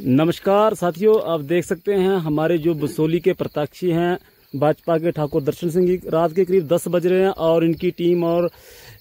नमस्कार, साथियों, आप देख सकते हैं हमारे जो बसोली के प्रत्याशी हैं भाजपा के ठाकुर दर्शन सिंह रात के करीब 10 बज रहे हैं और इनकी टीम और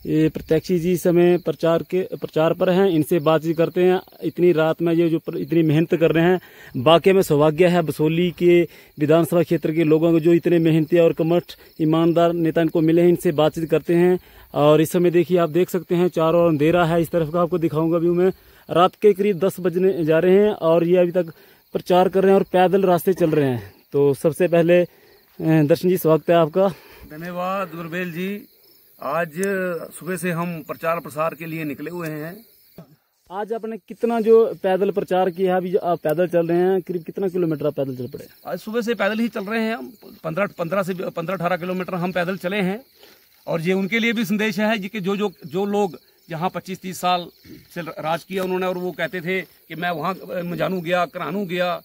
ये प्रत्याशी जी समय प्रचार के, प्रचार पर हैं, इनसे बातचीत करते हैं। इतनी रात में ये जो इतनी मेहनत कर रहे हैं बाकी में सौभाग्य है बसोली के विधानसभा क्षेत्र के लोगों को जो इतने मेहनती और कमठ, ईमानदार नेता इनको मिले हैं, इनसे बातचीत करते हैं। और इस समय देखिए, आप देख सकते हैं, चारों ओर अंधेरा है, इस तरफ़ का आपको दिखाऊँगा व्यू मैं। रात के करीब दस बजने जा रहे हैं और ये अभी तक प्रचार कर रहे हैं और पैदल रास्ते चल रहे हैं। तो सबसे पहले दर्शन जी, स्वागत है आपका। धन्यवाद गुरबेल जी। आज सुबह से हम प्रचार प्रसार के लिए निकले हुए हैं। आज आपने कितना जो पैदल प्रचार किया है अभी आप पैदल चल रहे हैं करीब कितना किलोमीटर आप पैदल चल पड़े? आज सुबह से पैदल ही चल रहे हैं हम। पंद्रह पंद्रह से पंद्रह अठारह किलोमीटर हम पैदल चले हैं। और ये उनके लिए भी संदेश है कि जो जो जो लोग यहाँ पच्चीस तीस साल से राज किया उन्होंने और वो कहते थे कि मैं वहाँ मजानू गया करानू गया।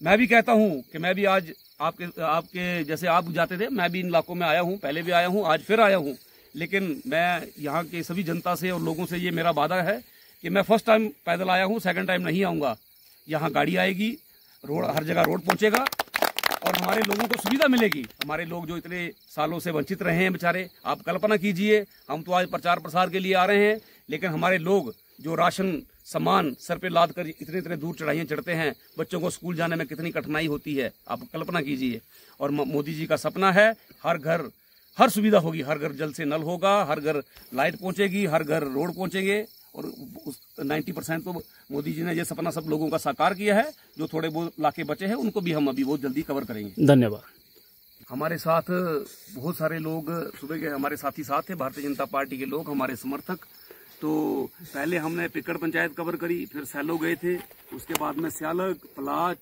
मैं भी कहता हूँ कि मैं भी आज आपके आपके जैसे आप जाते थे मैं भी इन इलाकों में आया हूँ पहले भी आया हूँ आज फिर आया हूँ। लेकिन मैं यहाँ के सभी जनता से और लोगों से ये मेरा वादा है कि मैं फ़र्स्ट टाइम पैदल आया हूँ सेकंड टाइम नहीं आऊँगा। यहाँ गाड़ी आएगी, रोड, हर जगह रोड पहुँचेगा और हमारे लोगों को सुविधा मिलेगी। हमारे लोग जो इतने सालों से वंचित रहे हैं बेचारे, आप कल्पना कीजिए, हम तो आज प्रचार प्रसार के लिए आ रहे हैं, लेकिन हमारे लोग जो राशन, सामान सर पे लाद कर इतने इतने दूर चढ़ाइयाँ चढ़ते हैं, बच्चों को स्कूल जाने में कितनी कठिनाई होती है, आप कल्पना कीजिए। और मोदी जी का सपना है, हर घर हर सुविधा होगी। हर घर जल से नल होगा हर घर लाइट पहुंचेगी हर घर रोड पहुँचेंगे और उस 90 परसेंट तो मोदी जी ने ये सपना सब लोगों का साकार किया है। जो थोड़े बहुत इलाके बचे हैं उनको भी हम अभी बहुत जल्दी कवर करेंगे। धन्यवाद। हमारे साथ बहुत सारे लोग सुबह के हमारे साथी साथ थे भारतीय जनता पार्टी के लोग हमारे समर्थक। तो पहले हमने पिकड़ पंचायत कवर करी फिर सैलो गए थे उसके बाद में स्यालक पलाच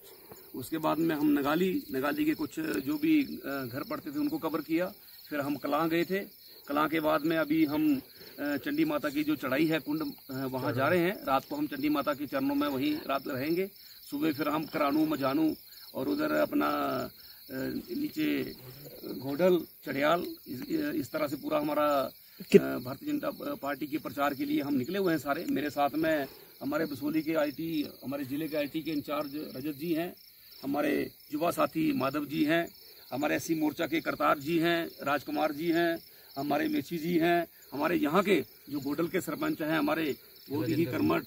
उसके बाद में हम नगाली नगाली के कुछ जो भी घर पड़ते थे उनको कवर किया। फिर हम कलां गए थे। कलां के बाद में अभी हम चंडी माता की जो चढ़ाई है कुंड वहाँ जा रहे हैं। रात को हम चंडी माता के चरणों में वहीं रात रहेंगे। सुबह फिर हम करानू मजानू और उधर अपना नीचे घोडल चढ़ियाल इस, इस तरह से पूरा हमारा भारतीय जनता पार्टी के प्रचार के लिए हम निकले हुए हैं सारे। मेरे साथ में हमारे बसोली के आईटी हमारे ज़िले के आईटी के इंचार्ज रजत जी हैं। हमारे युवा साथी माधव जी हैं। हमारे एस मोर्चा के करतार जी हैं राजकुमार जी हैं हमारे मेची जी हैं हमारे यहाँ के जो गोडल के सरपंच हैं हमारे बहुत ही कर्मठ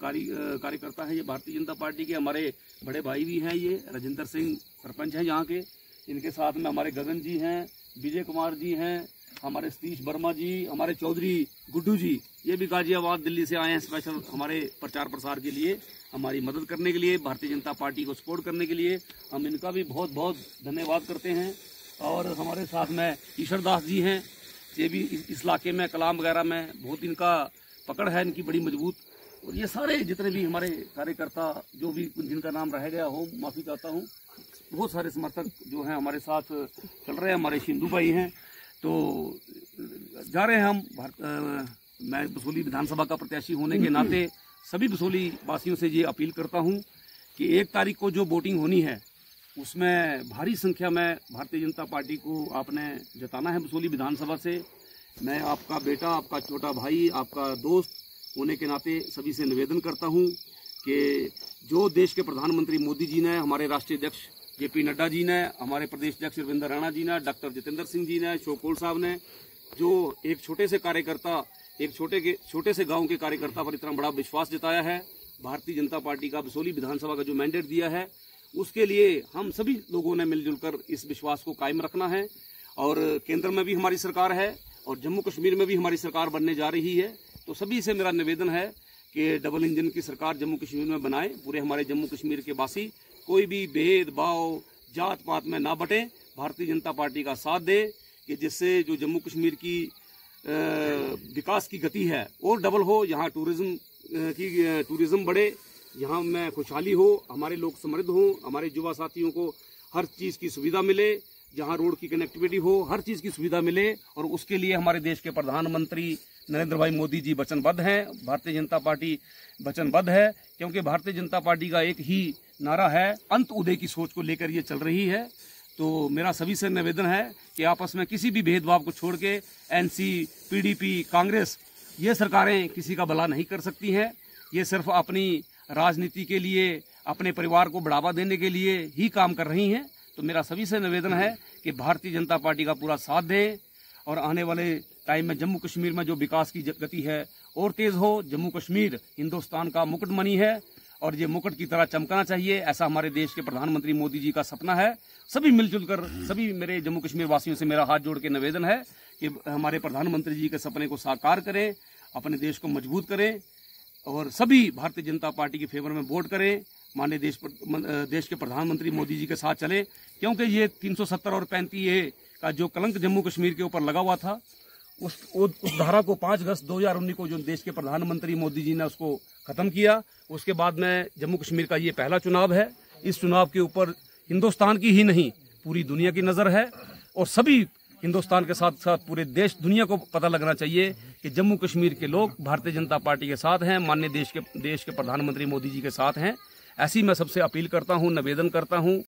कार्य कार्यकर्ता हैं ये भारतीय जनता पार्टी के हमारे बड़े भाई भी हैं ये राजेंद्र सिंह सरपंच हैं यहाँ के। इनके साथ में हमारे गगन जी हैं विजय कुमार जी हैं हमारे सतीश वर्मा जी, हमारे चौधरी गुड्डू जी, ये भी गाजियाबाद दिल्ली से आए हैं स्पेशल हमारे प्रचार प्रसार के लिए, हमारी मदद करने के लिए, भारतीय जनता पार्टी को सपोर्ट करने के लिए, हम इनका भी बहुत बहुत धन्यवाद करते हैं। और हमारे साथ में ईश्वर दास जी हैं, ये भी इस इलाके में, कलाम वगैरह में बहुत इनका पकड़ है, इनकी बड़ी मज़बूत। और ये सारे जितने भी हमारे कार्यकर्ता, जो भी जिनका नाम रह गया हो, माफ़ी चाहता हूँ। बहुत सारे समर्थक जो हैं हमारे साथ चल रहे हैं, हमारे सिंधु भाई हैं। तो जा रहे हैं हम, भारत मैं बसोली विधानसभा का प्रत्याशी होने के नाते सभी बसोली वासियों से ये अपील करता हूँ कि एक तारीख को जो वोटिंग होनी है, उसमें भारी संख्या में भारतीय जनता पार्टी को आपने जताना है बसोली विधानसभा से। मैं आपका बेटा, आपका छोटा भाई, आपका दोस्त होने के नाते सभी से निवेदन करता हूँ कि जो देश के प्रधानमंत्री मोदी जी ने, हमारे राष्ट्रीय अध्यक्ष जे पी नड्डा जी ने, हमारे प्रदेश अध्यक्ष रविंदर राणा जी ने, डॉक्टर जितेंद्र सिंह जी ने, शोकोल साहब ने, जो एक छोटे से कार्यकर्ता, एक छोटे के, छोटे से गाँव के कार्यकर्ता पर इतना बड़ा विश्वास जताया है, भारतीय जनता पार्टी का बसोली विधानसभा का जो मैंडेट दिया है, उसके लिए हम सभी लोगों ने मिलजुल कर इस विश्वास को कायम रखना है और केंद्र में भी हमारी सरकार है और जम्मू कश्मीर में भी हमारी सरकार बनने जा रही है। तो सभी से मेरा निवेदन है कि डबल इंजन की सरकार जम्मू कश्मीर में बनाए, पूरे हमारे जम्मू कश्मीर के वासी कोई भी भेदभाव जात पात में ना बटे, भारतीय जनता पार्टी का साथ दे कि जिससे जो जम्मू कश्मीर की विकास की गति है और डबल हो, यहाँ टूरिज़्म की टूरिज़्म बढ़े, यहाँ में खुशहाली हो, हमारे लोग समृद्ध हों, हमारे युवा साथियों को हर चीज़ की सुविधा मिले, जहाँ रोड की कनेक्टिविटी हो, हर चीज़ की सुविधा मिले, और उसके लिए हमारे देश के प्रधानमंत्री नरेंद्र भाई मोदी जी वचनबद्ध हैं, भारतीय जनता पार्टी वचनबद्ध है क्योंकि भारतीय जनता पार्टी का एक ही नारा है, अंत उदय की सोच को लेकर ये चल रही है। तो मेरा सभी से निवेदन है कि आपस में किसी भी भेदभाव को छोड़ के एनसी, पीडीपी, कांग्रेस, ये सरकारें किसी का भला नहीं कर सकती हैं। ये सिर्फ़ अपनी राजनीति के लिए, अपने परिवार को बढ़ावा देने के लिए ही काम कर रही हैं। तो मेरा सभी से निवेदन है कि भारतीय जनता पार्टी का पूरा साथ दें और आने वाले टाइम में जम्मू कश्मीर में जो विकास की गति है, और तेज हो, जम्मू कश्मीर हिंदुस्तान का मुकुटमणि है, और ये मुकुट की तरह चमकना चाहिए, ऐसा हमारे देश के प्रधानमंत्री मोदी जी का सपना है। सभी मिलजुल कर, सभी मेरे जम्मू कश्मीर वासियों से मेरा हाथ जोड़ के निवेदन है कि हमारे प्रधानमंत्री जी के सपने को साकार करें, अपने देश को मज़बूत करें, और सभी भारतीय जनता पार्टी के फेवर में वोट करें, माननीय देश देश के प्रधानमंत्री मोदी जी के साथ चले, क्योंकि ये 370 और 35 ए का जो कलंक जम्मू कश्मीर के ऊपर लगा हुआ था उस उस धारा को पाँच अगस्त दो हज़ार उन्नीस को जो देश के प्रधानमंत्री मोदी जी ने उसको खत्म किया, उसके बाद में जम्मू कश्मीर का ये पहला चुनाव है। इस चुनाव के ऊपर हिंदुस्तान की ही नहीं, पूरी दुनिया की नज़र है और सभी हिंदुस्तान के साथ साथ पूरे देश, दुनिया को पता लगना चाहिए कि जम्मू कश्मीर के लोग भारतीय जनता पार्टी के साथ हैं, माननीय देश के देश के प्रधानमंत्री मोदी जी के साथ हैं। ऐसी मैं सबसे अपील करता हूँ, निवेदन करता हूँ